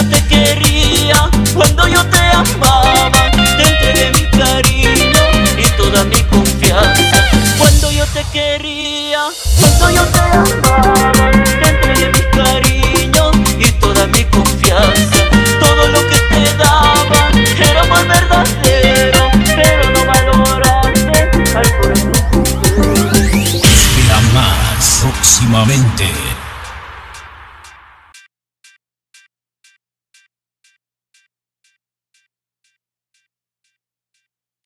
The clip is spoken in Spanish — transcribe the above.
yo te quería, cuando yo te amaba, te entregué mi cariño y toda mi confianza. Cuando yo te quería, cuando yo te amaba, te entregué mi cariño y toda mi confianza. Todo lo que te daba era más verdadero, pero no valoraste al corazón. Espera más. Próximamente.